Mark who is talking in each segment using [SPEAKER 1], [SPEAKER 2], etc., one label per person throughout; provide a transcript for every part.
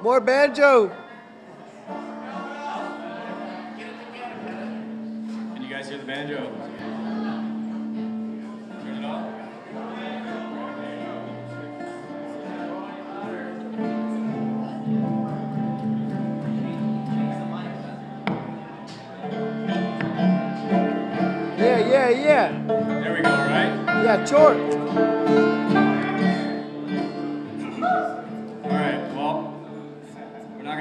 [SPEAKER 1] More banjo.
[SPEAKER 2] Can you guys hear the banjo? Turn it off.
[SPEAKER 1] Yeah, yeah, yeah.
[SPEAKER 2] There we go, right?
[SPEAKER 1] Yeah, short.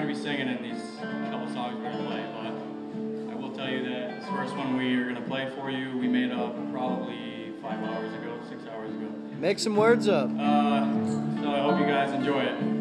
[SPEAKER 2] Going to be singing in these couple songs we're going to play, but I will tell you that this first one we are going to play for you, we made up probably five hours ago, six hours ago.
[SPEAKER 1] Make some words up.
[SPEAKER 2] Uh, so I hope you guys enjoy it.